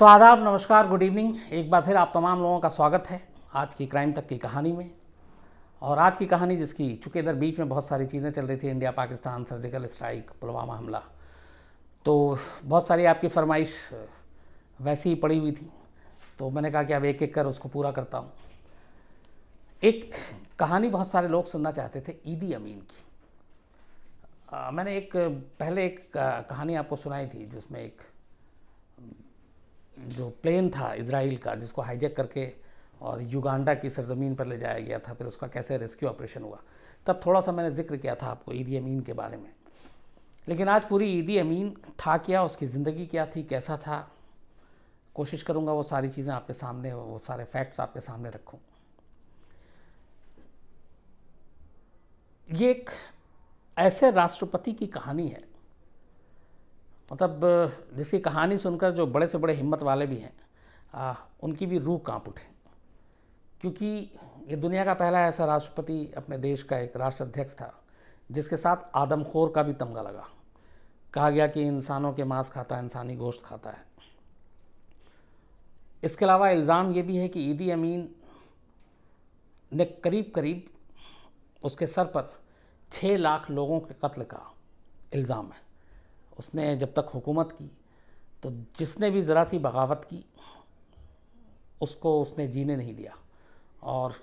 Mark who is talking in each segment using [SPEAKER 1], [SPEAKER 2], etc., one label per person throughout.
[SPEAKER 1] तो आदाब नमस्कार गुड इवनिंग। एक बार फिर आप तमाम लोगों का स्वागत है आज की क्राइम तक की कहानी में। और आज की कहानी जिसकी चूँकि इधर बीच में बहुत सारी चीज़ें चल रही थी India Pakistan surgical strike Pulwama हमला। तो बहुत सारी आपकी फरमाइश वैसी ही पड़ी हुई थी। तो मैंने कहा कि अब एक एक कर उसको पूरा करता हूँ। एक कहानी बहुत सारे लोग सुनना चाहते थे ईदी अमीन की। आ, मैंने एक पहले एक कहानी आपको सुनाई थी जिसमें एक जो प्लेन था इसराइल का, जिसको हाईजेक करके और युगांडा की सरजमीन पर ले जाया गया था, फिर उसका कैसे रेस्क्यू ऑपरेशन हुआ? तब थोड़ा सा मैंने ज़िक्र किया था आपको ईदी अमीन के बारे में। लेकिन आज पूरी ईदी अमीन था क्या, उसकी ज़िंदगी क्या थी, कैसा था? कोशिश करूँगा वो सारी चीज़ें आपके सामने, वो सारे फैक्ट्स आपके सामने रखूँ। ये एक ऐसे राष्ट्रपति की कहानी है मतलब जिसकी कहानी सुनकर जो बड़े से बड़े हिम्मत वाले भी हैं आ, उनकी भी रूह काँप उठे। क्योंकि ये दुनिया का पहला ऐसा राष्ट्रपति अपने देश का एक राष्ट्राध्यक्ष था जिसके साथ आदमखोर का भी तमगा लगा। कहा गया कि इंसानों के मांस खाता है इंसानी गोश्त खाता है। इसके अलावा इल्ज़ाम ये भी है कि ईदी अमीन ने करीब करीब उसके सर पर छः लाख लोगों के कत्ल का इल्ज़ाम है। उसने जब तक हुकूमत की तो जिसने भी ज़रा सी बगावत की, उसको उसने जीने नहीं दिया। और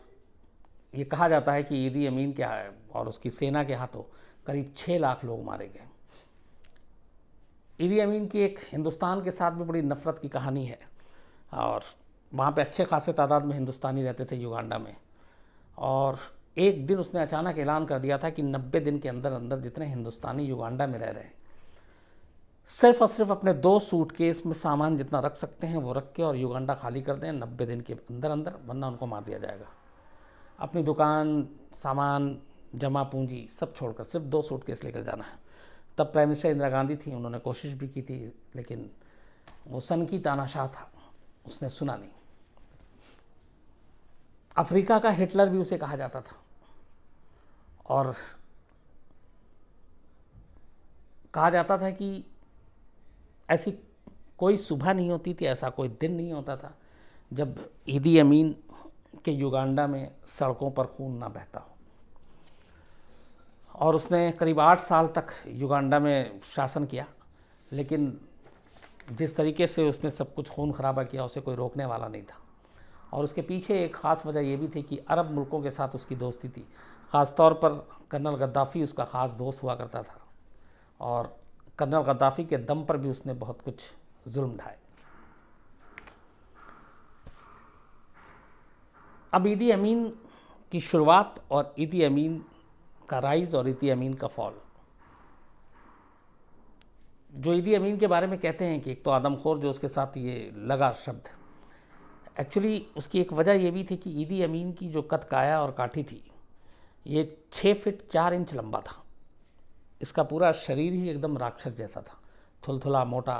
[SPEAKER 1] ये कहा जाता है कि ईदी अमीन है और उसकी सेना के हाथों करीब छः लाख लोग मारे गए। ईदी अमीन की एक हिंदुस्तान के साथ भी बड़ी नफ़रत की कहानी है। और वहाँ पे अच्छे खासे तादाद में हिंदुस्तानी रहते थे युगांडा में। और एक दिन उसने अचानक ऐलान कर दिया था कि 90 दिन के अंदर अंदर जितने हिंदुस्तानी युगांडा में रह रहे हैं सिर्फ़ और सिर्फ़ अपने दो सूट केस में सामान जितना रख सकते हैं, वो रख के और युगांडा खाली कर दें, नब्बे दिन के अंदर अंदर, वरना उनको मार दिया जाएगा। अपनी दुकान, सामान, जमा पूंजी सब छोड़कर सिर्फ़ दो सूट केस लेकर जाना है। तब प्राइम मिनिस्टर इंदिरा गांधी थी, उन्होंने कोशिश भी की थी, लेकिन वो सन की तानाशाह था, उसने सुना नहीं। अफ्रीका का हिटलर भी उसे कहा जाता था। और कहा जाता था कि ऐसी कोई सुबह नहीं होती थी, ऐसा कोई दिन नहीं होता था जब ईदी अमीन के युगांडा में सड़कों पर खून ना बहता हो। और उसने करीब आठ साल तक युगांडा में शासन किया, लेकिन जिस तरीके से उसने सब कुछ खून खराबा किया, उसे कोई रोकने वाला नहीं था। और उसके पीछे एक ख़ास वजह यह भी थी कि अरब मुल्कों के साथ उसकी दोस्ती थी। ख़ास तौर पर कर्नल गद्दाफ़ी उसका ख़ास दोस्त हुआ करता था। और कर्नल गद्दाफ़ी के दम पर भी उसने बहुत कुछ जुल्म ढाए। अब ईदी अमीन की शुरुआत और ईदी अमीन का राइज और ईदी अमीन का फॉल। जो ईदी अमीन के बारे में कहते हैं कि एक तो आदमखोर जो उसके साथ ये लगा शब्द। एक्चुअली उसकी एक वजह ये भी थी कि ईदी अमीन की जो कद काया और काठी थी, ये छः फिट चार इंच लंबा था। इसका पूरा शरीर ही एकदम राक्षस जैसा था थुलथुला मोटा।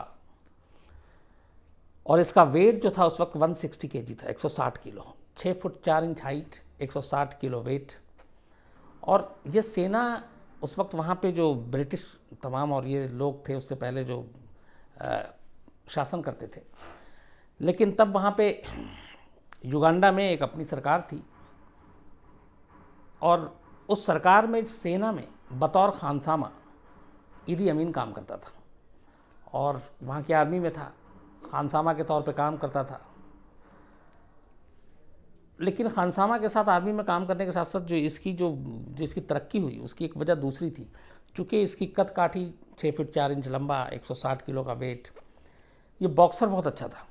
[SPEAKER 1] और इसका वेट जो था उस वक्त 160 सिक्सटी के जी था 160 किलो छः फुट चार इंच हाइट 160 किलो वेट और ये सेना उस वक्त वहाँ पे जो ब्रिटिश तमाम और ये लोग थे उससे पहले जो आ, शासन करते थे। लेकिन तब वहाँ पे युगांडा में एक अपनी सरकार थी। और उस सरकार में सेना में बतौर खानसामा ईदी अमीन काम करता था और वहाँ के आर्मी में था खानसामा के तौर पे काम करता था। लेकिन खानसामा के साथ आर्मी में काम करने के साथ साथ जो इसकी जो जो इसकी तरक्की हुई, उसकी एक वजह दूसरी थी। चूँकि इसकी कद काठी छः फिट चार इंच लंबा 160 किलो का वेट ये बॉक्सर बहुत अच्छा था।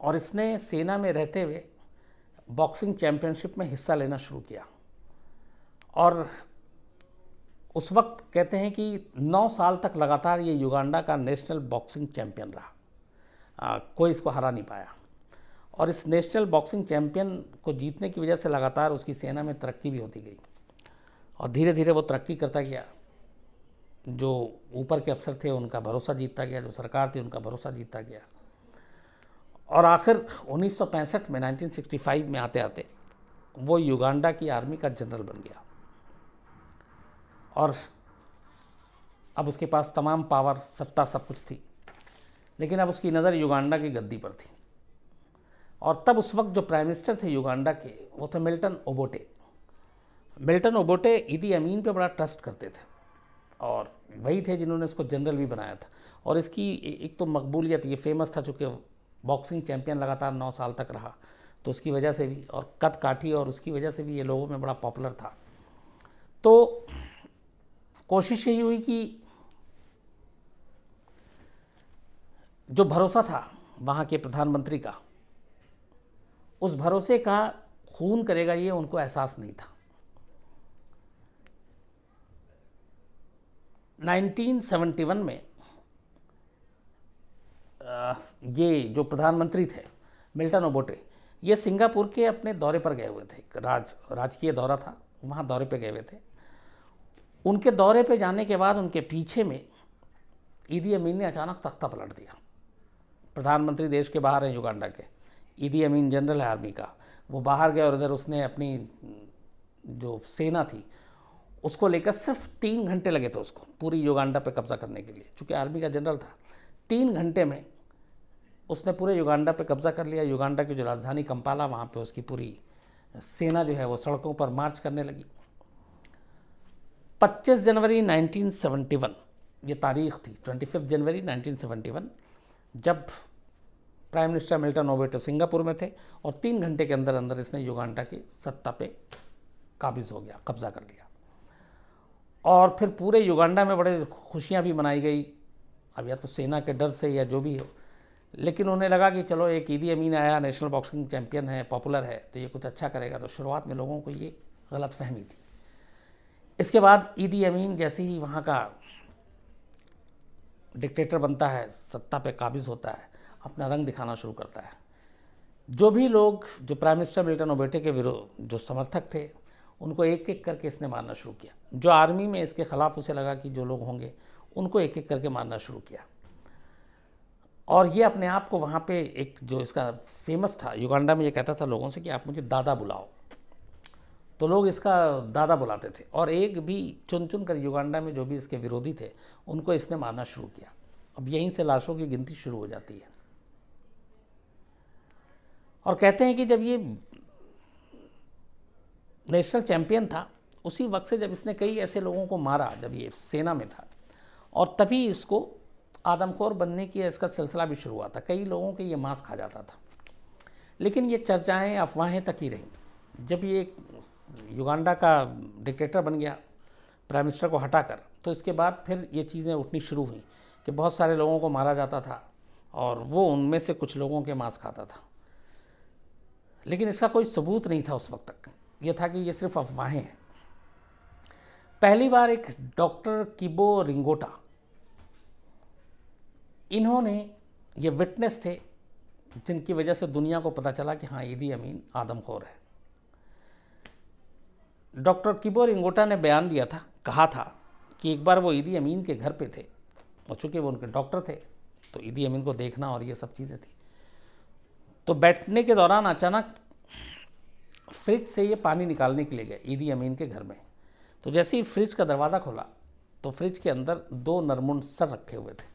[SPEAKER 1] और इसने सेना में रहते हुए बॉक्सिंग चैम्पियनशिप में हिस्सा लेना शुरू किया। और उस वक्त कहते हैं कि नौ साल तक लगातार ये युगांडा का नेशनल बॉक्सिंग चैम्पियन रहा। आ, कोई इसको हरा नहीं पाया। और इस नेशनल बॉक्सिंग चैम्पियन को जीतने की वजह से लगातार उसकी सेना में तरक्की भी होती गई। और धीरे धीरे वो तरक्की करता गया। जो ऊपर के अफसर थे उनका भरोसा जीतता गया। जो सरकार थी उनका भरोसा जीतता गया। और आखिर 1965 में 1965 में आते आते वो युगांडा की आर्मी का जनरल बन गया। और अब उसके पास तमाम पावर, सत्ता सब कुछ थी। लेकिन अब उसकी नज़र युगांडा की गद्दी पर थी। और तब उस वक्त जो प्राइम मिनिस्टर थे युगांडा के, वो थे मिल्टन ओबोटे। मिल्टन ओबोटे ईदी अमीन पे बड़ा ट्रस्ट करते थे। और वही थे जिन्होंने इसको जनरल भी बनाया था। और इसकी एक तो मकबूलियत, ये फ़ेमस था चूँकि बॉक्सिंग चैम्पियन लगातार नौ साल तक रहा। तो उसकी वजह से भी, और कद काठी और उसकी वजह से भी ये लोगों में बड़ा पॉपुलर था। तो कोशिश यही हुई कि जो भरोसा था वहाँ के प्रधानमंत्री का, उस भरोसे का खून करेगा ये उनको एहसास नहीं था। 1971 में ये जो प्रधानमंत्री थे, मिल्टन ओबोटे, ये सिंगापुर के अपने दौरे पर गए हुए थे। राज, राजकीय दौरा था, वहाँ दौरे पे गए हुए थे। उनके दौरे पे जाने के बाद उनके पीछे में ईदी अमीन ने अचानक तख्ता पलट दिया। प्रधानमंत्री देश के बाहर हैं युगांडा के। ईदी अमीन जनरल है आर्मी का। वो बाहर गए और इधर उसने अपनी जो सेना थी, उसको लेकर सिर्फ़ तीन घंटे लगे थे उसको, पूरी युगांडा पे कब्जा करने के लिए। चूँकि आर्मी का जनरल था, तीन घंटे में उसने पूरे युगांडा पे कब्जा कर लिया। युगांडा की जो राजधानी कंपाला, वहाँ पे उसकी पूरी सेना जो है वो सड़कों पर मार्च करने लगी। 25 जनवरी 1971 ये तारीख थी 25 जनवरी 1971 जब prime minister Milton Obote Singapore में थे और तीन घंटे के अंदर अंदर इसने युगांडा की सत्ता पे काबिज हो गया, कब्जा कर लिया। और फिर पूरे युगांडा में बड़े खुशियाँ भी मनाई गई, अब या तो सेना के डर से या जो भी हो। लेकिन उन्हें लगा कि चलो, एक ईदी अमीन आया, नेशनल बॉक्सिंग चैंपियन है, पॉपुलर है तो ये कुछ अच्छा करेगा। तो शुरुआत में लोगों को ये गलत फहमी थी। इसके बाद ईदी अमीन जैसे ही वहाँ का डिक्टेटर बनता है, सत्ता पे काबिज होता है, अपना रंग दिखाना शुरू करता है। जो भी लोग, जो प्राइम मिनिस्टर मिल्टन ओबेटे के विरोध जो समर्थक थे, उनको एक एक करके इसने मारना शुरू किया। जो आर्मी में इसके ख़िलाफ़ उसे लगा कि जो लोग होंगे, उनको एक एक करके मारना शुरू किया। और ये अपने आप को वहाँ पे एक जो इसका फ़ेमस था युगांडा में ये कहता था लोगों से कि आप मुझे दादा बुलाओ। तो लोग इसका दादा बुलाते थे। और एक भी चुन चुन कर युगांडा में जो भी इसके विरोधी थे, उनको इसने मारना शुरू किया। अब यहीं से लाशों की गिनती शुरू हो जाती है। और कहते हैं कि जब ये नेशनल चैंपियन था, उसी वक्त से जब इसने कई ऐसे लोगों को मारा, जब ये सेना में था, और तभी इसको आदमखोर बनने की इसका सिलसिला भी शुरू हुआ था। कई लोगों के ये मांस खा जाता था। लेकिन ये चर्चाएँ अफवाहें तक ही रहीं। जब ये युगांडा का डिक्टेटर बन गया, प्राइम मिनिस्टर को हटाकर। तो इसके बाद फिर ये चीज़ें उठनी शुरू हुई कि बहुत सारे लोगों को मारा जाता था और वो उनमें से कुछ लोगों के मांस खाता था। लेकिन इसका कोई सबूत नहीं था उस वक्त तक। ये था कि ये सिर्फ़ अफवाहें हैं। पहली बार एक डॉक्टर किबो रिंगोटा, इन्होंने ये विटनेस थे जिनकी वजह से दुनिया को पता चला कि हाँ ईदी अमीन आदमखोर है। डॉक्टर किबो रिंगोटा ने बयान दिया था, कहा था कि एक बार वो ईदी अमीन के घर पे थे, और चूँकि वो उनके डॉक्टर थे तो ईदी अमीन को देखना और ये सब चीज़ें थी। तो बैठने के दौरान अचानक फ्रिज से ये पानी निकालने के लिए गए, ईदी अमीन के घर में। तो जैसे ही फ्रिज का दरवाज़ा खोला तो फ्रिज के अंदर दो नरमुंड सर रखे हुए थे,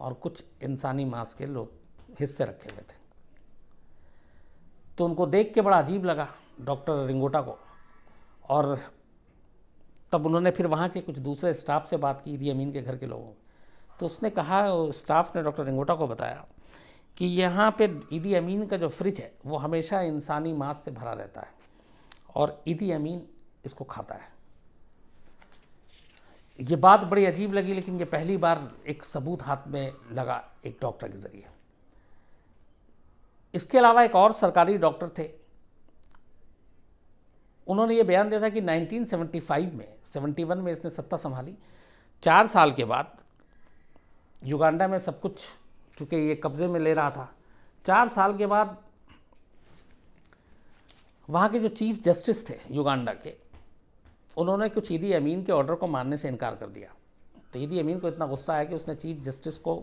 [SPEAKER 1] और कुछ इंसानी मांस के लोग हिस्से रखे हुए थे। तो उनको देख के बड़ा अजीब लगा डॉक्टर रिंगोटा को। और तब उन्होंने फिर वहाँ के कुछ दूसरे स्टाफ से बात की ईदी अमीन के घर के लोगों तो उसने कहा स्टाफ ने डॉक्टर रिंगोटा को बताया कि यहाँ पे ईदी अमीन का जो फ्रिज है, वो हमेशा इंसानी मांस से भरा रहता है और ईदी अमीन इसको खाता है। ये बात बड़ी अजीब लगी, लेकिन ये पहली बार एक सबूत हाथ में लगा एक डॉक्टर के ज़रिए। इसके अलावा एक और सरकारी डॉक्टर थे उन्होंने ये बयान दिया था कि 1975 में 71 में इसने सत्ता संभाली। चार साल के बाद युगांडा में सब कुछ, चूँकि ये कब्ज़े में ले रहा था, चार साल के बाद वहाँ के जो चीफ जस्टिस थे युगांडा के, उन्होंने कुछ ईदी अमीन के ऑर्डर को मानने से इनकार कर दिया। तो ईदी अमीन को इतना गुस्सा आया कि उसने चीफ जस्टिस को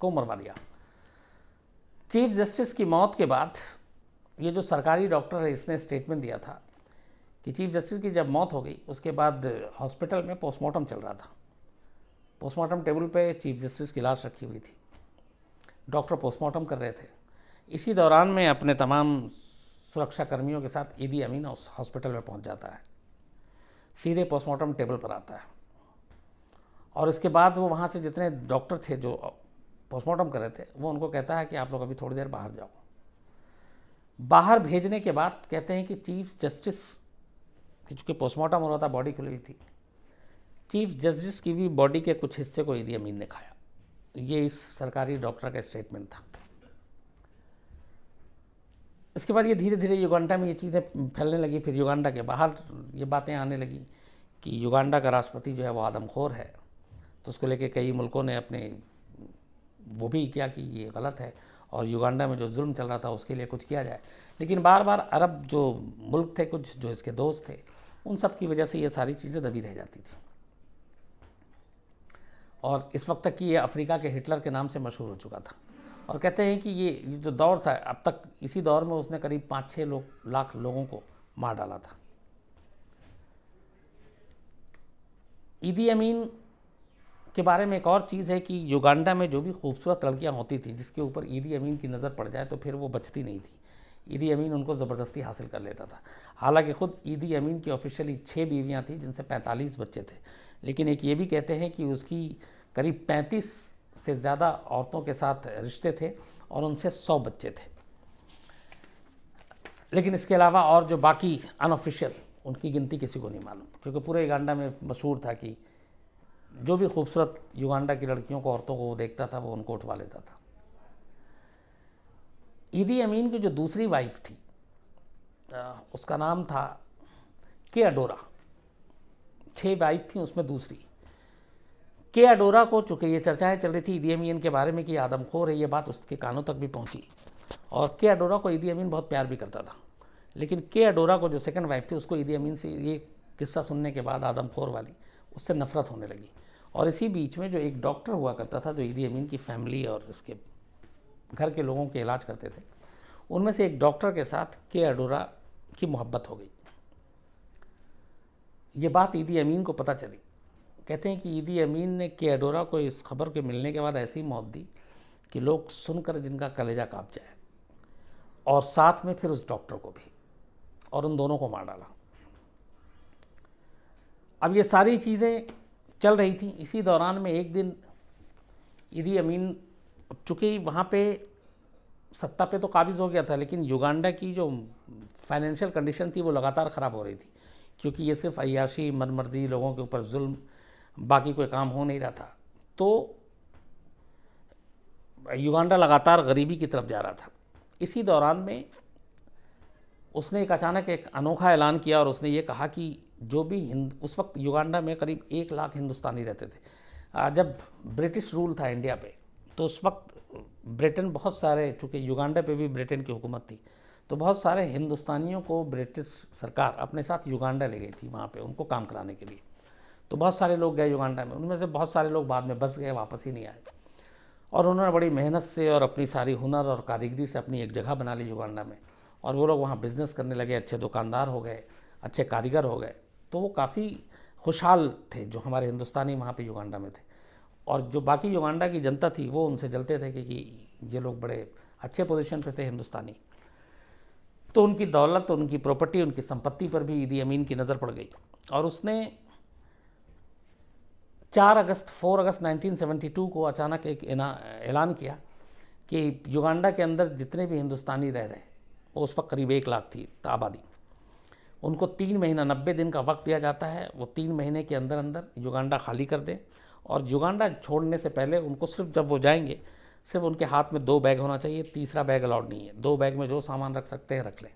[SPEAKER 1] को मरवा दिया। चीफ जस्टिस की मौत के बाद ये जो सरकारी डॉक्टर है, इसने स्टेटमेंट दिया था कि चीफ जस्टिस की जब मौत हो गई, उसके बाद हॉस्पिटल में पोस्टमार्टम चल रहा था। पोस्टमार्टम टेबल पे चीफ जस्टिस की लाश रखी हुई थी। डॉक्टर पोस्टमार्टम कर रहे थे। इसी दौरान में अपने तमाम सुरक्षा कर्मियों के साथ ईदी अमीन उस हॉस्पिटल में पहुँच जाता है। सीधे पोस्टमार्टम टेबल पर आता है। और इसके बाद वो वहाँ से जितने डॉक्टर थे जो पोस्टमार्टम कर रहे थे, वो उनको कहता है कि आप लोग अभी थोड़ी देर बाहर जाओ। बाहर भेजने के बाद कहते हैं कि चीफ जस्टिस चूँकि पोस्टमार्टम हो रहा था बॉडी खुली थी। चीफ जस्टिस की भी बॉडी के कुछ हिस्से को ईदी अमीन ने खाया। ये इस सरकारी डॉक्टर का स्टेटमेंट था। इसके बाद ये धीरे धीरे युगांडा में ये चीज़ें फैलने लगी, फिर युगांडा के बाहर ये बातें आने लगी कि युगांडा का राष्ट्रपति जो है वो आदमखोर है। तो उसको लेके कई मुल्कों ने अपने, वो भी किया कि ये गलत है। और युगांडा में जो जुल्म चल रहा था उसके लिए कुछ किया जाए। लेकिन बार बार अरब जो मुल्क थे, कुछ जो इसके दोस्त थे, उन सब की वजह से ये सारी चीज़ें दबी रह जाती थी। और इस वक्त तक कि ये अफ्रीका के हिटलर के नाम से मशहूर हो चुका था। और कहते हैं कि ये जो दौर था, अब तक इसी दौर में उसने करीब पाँच छः लोग, लाख लोगों को मार डाला था। ईदी अमीन के बारे में एक और चीज़ है कि युगांडा में जो भी खूबसूरत लड़कियाँ होती थी, जिसके ऊपर ईदी अमीन की नज़र पड़ जाए तो फिर वो बचती नहीं थी। ईदी अमीन उनको ज़बरदस्ती हासिल कर लेता था। हालाँकि ख़ुद ईदी अमीन की ऑफिशियली छः बीवियाँ थीं, जिनसे पैंतालीस बच्चे थे। लेकिन एक ये भी कहते हैं कि उसकी करीब पैंतीस से ज़्यादा औरतों के साथ रिश्ते थे और उनसे सौ बच्चे थे। लेकिन इसके अलावा और जो बाकी अनऑफिशियल उनकी गिनती किसी को नहीं मालूम, क्योंकि पूरे युगांडा में मशहूर था कि जो भी खूबसूरत युगांडा की लड़कियों को, औरतों को वो देखता था, वो उनको उठवा लेता था। ईदी अमीन की जो दूसरी वाइफ थी उसका नाम था के अडोरा छः वाइफ थी, उसमें दूसरी। के अडोरा को चूँकि ये चर्चाएँ चल रही थी ईदी अमीन के बारे में कि आदमखोर है, ये बात उसके कानों तक भी पहुँची। और के अडोरा को ईदी अमीन बहुत प्यार भी करता था। लेकिन के अडोरा को जो सेकंड वाइफ थी, उसको ईदी अमीन से ये किस्सा सुनने के बाद आदमखोर वाली, उससे नफरत होने लगी। और इसी बीच में जो एक डॉक्टर हुआ करता था, जो ईदी अमीन की फैमिली और इसके घर के लोगों के इलाज करते थे, उनमें से एक डॉक्टर के साथ के अडोरा की मोहब्बत हो गई। ये बात ईदी अमीन को पता चली। कहते हैं कि ईदी अमीन ने के अडोरा को इस खबर के मिलने के बाद ऐसी मौत दी कि लोग सुनकर जिनका कलेजा काँप जाए और साथ में फिर उस डॉक्टर को भी और उन दोनों को मार डाला। अब ये सारी चीज़ें चल रही थी। इसी दौरान में एक दिन ईदी अमीन चूँकि वहाँ पे सत्ता पे तो काबिज हो गया था, लेकिन युगांडा की जो फाइनेंशियल कंडीशन थी वो लगातार ख़राब हो रही थी, क्योंकि ये सिर्फ़ अयाशी मनमर्जी, लोगों के ऊपर जुल्म, बाकी कोई काम हो नहीं रहा था। तो युगांडा लगातार गरीबी की तरफ़ जा रहा था। इसी दौरान में उसने एक अचानक एक अनोखा ऐलान किया और उसने ये कहा कि जो भी हिंद, उस वक्त युगांडा में करीब एक लाख हिंदुस्तानी रहते थे। जब ब्रिटिश रूल था इंडिया पे तो उस वक्त ब्रिटेन बहुत सारे, चूँकि युगांडा पे भी ब्रिटेन की हुकूमत थी तो बहुत सारे हिंदुस्तानियों को ब्रिटिश सरकार अपने साथ युगांडा ले गई थी वहाँ पे, उनको काम कराने के लिए। तो बहुत सारे लोग गए युगांडा में, उनमें से बहुत सारे लोग बाद में बस गए, वापस ही नहीं आए। और उन्होंने बड़ी मेहनत से और अपनी सारी हुनर और कारीगरी से अपनी एक जगह बना ली युगांडा में। और वो लोग वहाँ बिज़नेस करने लगे, अच्छे दुकानदार हो गए, अच्छे कारीगर हो गए। तो वो काफ़ी खुशहाल थे जो हमारे हिंदुस्तानी वहाँ पे युगांडा में थे। और जो बाकी युगांडा की जनता थी वो उनसे जलते थे कि, ये लोग बड़े अच्छे पोजीशन पे थे हिंदुस्तानी। तो उनकी दौलत उनकी प्रॉपर्टी उनकी संपत्ति पर भी ईदी अमीन की नज़र पड़ गई। और उसने 4 अगस्त 4 अगस्त 1972 को अचानक एक ऐलान किया कि युगांडा के अंदर जितने भी हिंदुस्तानी रह रहे हैं वो उस वक्त करीब एक लाख थी आबादी। उनको तीन महीना, नब्बे दिन का वक्त दिया जाता है, वो तीन महीने के अंदर अंदर युगांडा खाली कर दें। और युगांडा छोड़ने से पहले उनको सिर्फ़ जब वो जाएँगे, सिर्फ़ उनके हाथ में दो बैग होना चाहिए, तीसरा बैग अलाउड नहीं है। दो बैग में जो सामान रख सकते हैं, रख लें।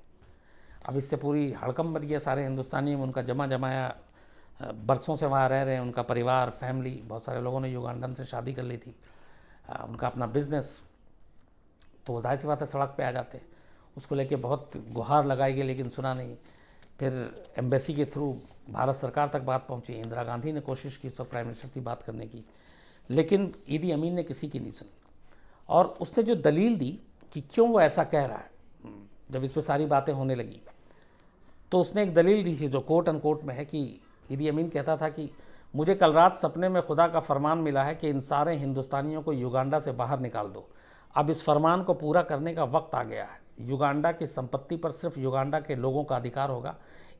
[SPEAKER 1] अब इससे पूरी हड़कम बन गया सारे हिंदुस्तानी उनका जमा जमाया बरसों से वहाँ रह रहे हैं उनका परिवार, फैमिली, बहुत सारे लोगों ने युगांडन से शादी कर ली थी। उनका अपना बिज़नेस तो ज़ाहिर सी बात है, सड़क पे आ जाते उसको लेके बहुत गुहार लगाई गई, लेकिन सुना नहीं। फिर एम्बेसी के थ्रू भारत सरकार तक बात पहुँची, इंदिरा गांधी ने कोशिश की, सब प्राइम मिनिस्टर थी बात करने की, लेकिन ईदी अमीन ने किसी की नहीं सुनी। और उसने जो दलील दी कि क्यों वो ऐसा कह रहा है, जब इस पर सारी बातें होने लगी तो उसने एक दलील दी थी जो कोर्ट अन कोर्ट में है कि ईदी अमीन कहता था कि मुझे कल रात सपने में खुदा का फरमान मिला है कि इन सारे हिंदुस्तानियों को युगांडा से बाहर निकाल दो। अब इस फरमान को पूरा करने का वक्त आ गया है। युगांडा की संपत्ति पर सिर्फ़ युगांडा के लोगों का अधिकार होगा।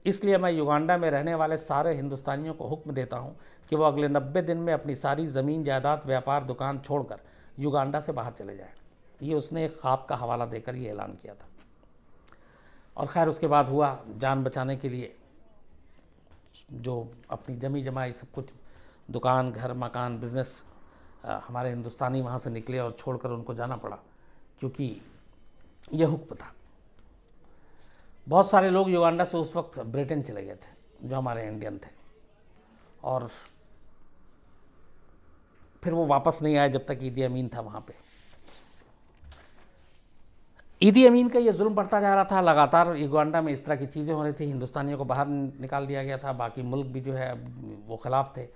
[SPEAKER 1] इसलिए मैं युगांडा में रहने वाले सारे हिंदुस्तानियों को हुक्म देता हूँ कि वो अगले नब्बे दिन में अपनी सारी ज़मीन, जायदाद, व्यापार, दुकान छोड़कर युगांडा से बाहर चले जाएँ। ये उसने एक ख्वाब का हवाला देकर ये ऐलान किया था। और खैर, उसके बाद हुआ जान बचाने के लिए। जो अपनी जमी जमाई सब कुछ, दुकान, घर, मकान, बिज़नेस हमारे हिंदुस्तानी वहाँ से निकले और छोड़कर उनको जाना पड़ा। क्योंकि यह हुक्म था। बहुत सारे लोग युगांडा से उस वक्त ब्रिटेन चले गए थे, जो हमारे इंडियन थे। और फिर वो वापस नहीं आए जब तक ईदी अमीन था वहाँ पे। ईदी अमीन का ये जुल्म बढ़ता जा रहा था, लगातार युगांडा में इस तरह की चीज़ें हो रही थी, हिंदुस्तानियों को बाहर निकाल दिया गया था, बाकी मुल्क भी जो है वो खिलाफ थे।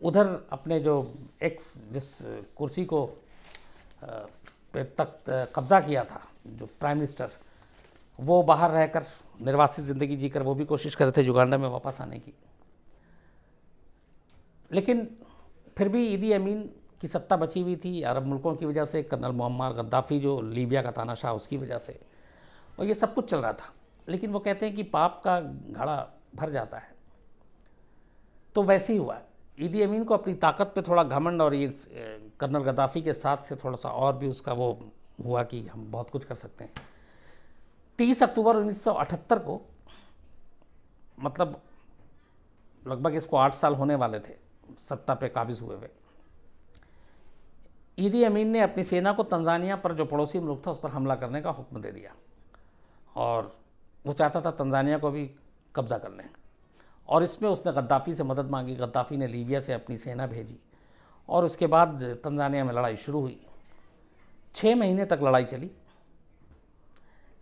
[SPEAKER 1] उधर अपने जो एक्स जिस कुर्सी को तख्त, कब्ज़ा किया था जो प्राइम मिनिस्टर वो बाहर रहकर निर्वासित ज़िंदगी जीकर वो भी कोशिश कर रहे थे युगांडा में वापस आने की। लेकिन फिर भी ईदी अमीन की सत्ता बची हुई थी, अरब मुल्कों की वजह से, कर्नल मोहम्मद गद्दाफ़ी जो लीबिया का तानाशाह, उसकी वजह से। और ये सब कुछ चल रहा था। लेकिन वो कहते हैं कि पाप का घड़ा भर जाता है। तो वैसे ही हुआ। ईदी अमीन को अपनी ताकत पे थोड़ा घमंड और ये कर्नल गद्दाफ़ी के साथ से थोड़ा सा और भी उसका वो हुआ कि हम बहुत कुछ कर सकते हैं। तीस अक्टूबर 1978 को मतलब लगभग इसको आठ साल होने वाले थे, सत्ता पे काबिज हुए हुए। ईदी अमीन ने अपनी सेना को तंजानिया पर जो पड़ोसी मुल्क था उस पर हमला करने का हुक्म दे दिया। और वो चाहता था तंजानिया को भी कब्ज़ा कर लें। और इसमें उसने गद्दाफ़ी से मदद मांगी। गद्दाफ़ी ने लीबिया से अपनी सेना भेजी। और उसके बाद तंजानिया में लड़ाई शुरू हुई। छः महीने तक लड़ाई चली।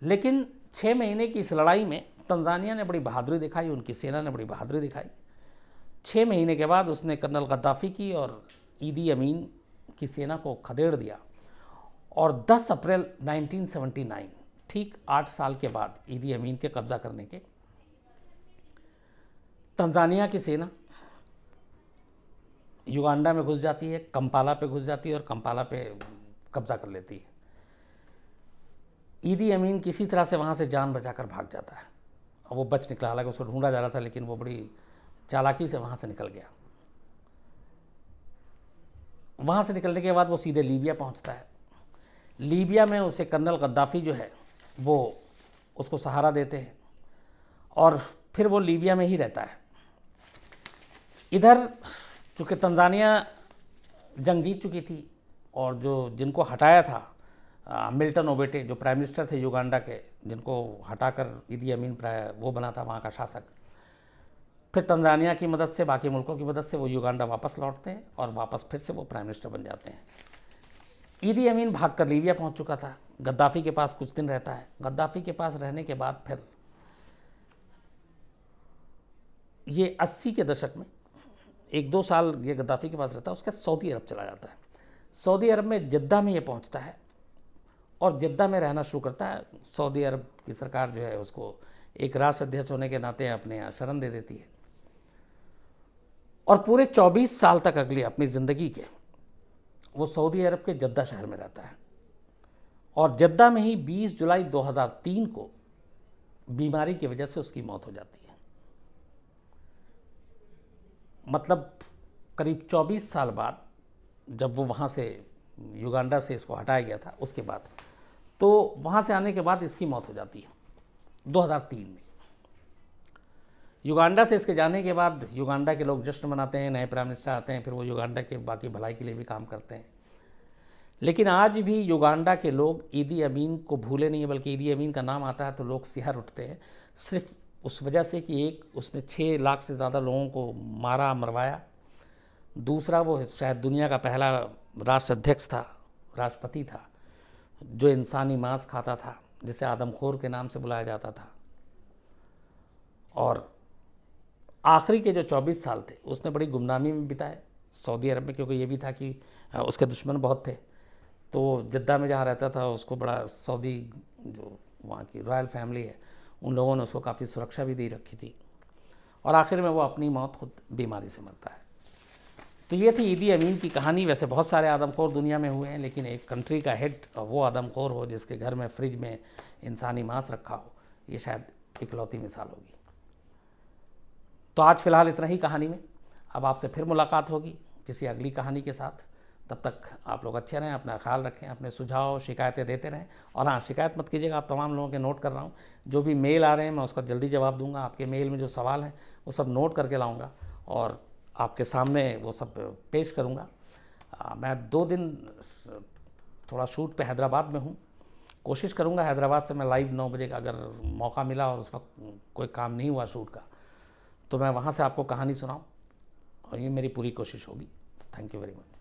[SPEAKER 1] लेकिन छः महीने की इस लड़ाई में तंजानिया ने बड़ी बहादुरी दिखाई, उनकी सेना ने बड़ी बहादुरी दिखाई। छः महीने के बाद उसने कर्नल गद्दाफ़ी की और ईदी अमीन की सेना को खदेड़ दिया। और 10 अप्रैल 1979 ठीक आठ साल के बाद ईदी अमीन के कब्ज़ा करने के, तंजानिया की सेना युगांडा में घुस जाती है, कंपाला पे घुस जाती है और कंपाला पे कब्ज़ा कर लेती है। ईदी अमीन किसी तरह से वहाँ से जान बचाकर भाग जाता है। और वो बच निकला, हालाँकि उसको ढूंढा जा रहा था, लेकिन वो बड़ी चालाकी से वहाँ से निकल गया। वहाँ से निकलने के बाद वो सीधे लीबिया पहुँचता है। लीबिया में उसे कर्नल गद्दाफ़ी जो है, वो उसको सहारा देते हैं और फिर वो लीबिया में ही रहता है। इधर, चूँकि तंजानिया जंग जीत चुकी थी और जो जिनको हटाया था मिल्टन ओबेटे, जो प्राइम मिनिस्टर थे युगांडा के, जिनको हटाकर ईदी अमीन वो बना था वहाँ का शासक। फिर तंजानिया की मदद से, बाकी मुल्कों की मदद से वो युगांडा वापस लौटते हैं और वापस फिर से वो प्राइम मिनिस्टर बन जाते हैं। ईदी अमीन भाग कर लीबिया पहुँच चुका था। गद्दाफ़ी के पास कुछ दिन रहता है। गद्दाफ़ी के पास रहने के बाद फिर ये अस्सी के दशक में, एक दो साल ये गद्दाफ़ी के पास रहता है, उसके बाद सऊदी अरब चला जाता है। सऊदी अरब में जद्दा में ये पहुँचता है और जद्दा में रहना शुरू करता है। सऊदी अरब की सरकार जो है उसको एक राष्ट्र अध्यक्ष होने के नाते अपने यहाँ शरण दे देती है। और पूरे 24 साल तक अगले अपनी ज़िंदगी के वो सऊदी अरब के जद्दा शहर में रहता है। और जद्दा में ही 20 जुलाई 2003 को बीमारी की वजह से उसकी मौत हो जाती है। मतलब करीब 24 साल बाद जब वो वहाँ से, युगांडा से इसको हटाया गया था, उसके बाद। तो वहाँ से आने के बाद इसकी मौत हो जाती है 2003 में। युगांडा से इसके जाने के बाद युगांडा के लोग जश्न मनाते हैं, नए प्राइम मिनिस्टर आते हैं, फिर वो युगांडा के बाकी भलाई के लिए भी काम करते हैं। लेकिन आज भी युगांडा के लोग ईदी अमीन को भूले नहीं है, बल्कि ईदी अमीन का नाम आता है तो लोग सिहर उठते हैं। सिर्फ़ उस वजह से कि एक, उसने छः लाख से ज़्यादा लोगों को मारा, मरवाया। दूसरा वो शायद दुनिया का पहला राष्ट्र अध्यक्ष था, राष्ट्रपति था, जो इंसानी मांस खाता था, जिसे आदमखोर के नाम से बुलाया जाता था। और आखिरी के जो 24 साल थे, उसने बड़ी गुमनामी में बिताए, सऊदी अरब में, क्योंकि ये भी था कि उसके दुश्मन बहुत थे। तो जद्दा में जहाँ रहता था, उसको बड़ा सऊदी जो वहाँ की रॉयल फैमिली है, उन लोगों ने उसको काफ़ी सुरक्षा भी दी रखी थी। और आखिर में वो अपनी मौत खुद बीमारी से मरता है। तो ये थी ईदी अमीन की कहानी। वैसे बहुत सारे आदमखोर दुनिया में हुए हैं, लेकिन एक कंट्री का हेड वो आदमखोर हो जिसके घर में फ्रिज में इंसानी मांस रखा हो, ये शायद इकलौती मिसाल होगी। तो आज फ़िलहाल इतना ही कहानी में। अब आपसे फिर मुलाकात होगी किसी अगली कहानी के साथ। तब तक आप लोग अच्छे रहें, अपना ख्याल रखें, अपने सुझाव, शिकायतें देते रहें। और हाँ शिकायत मत कीजिएगा, आप तमाम लोगों के नोट कर रहा हूँ। जो भी मेल आ रहे हैं, मैं उसका जल्दी जवाब दूँगा। आपके मेल में जो सवाल हैं, वो सब नोट करके लाऊँगा। और आपके सामने वो सब पेश करूँगा। मैं दो दिन थोड़ा शूट पे हैदराबाद में हूँ। कोशिश करूँगा हैदराबाद से मैं लाइव नौ बजे का अगर मौका मिला और उस वक्त कोई काम नहीं हुआ शूट का तो मैं वहाँ से आपको कहानी सुनाऊँ। और ये मेरी पूरी कोशिश होगी। Thank you very much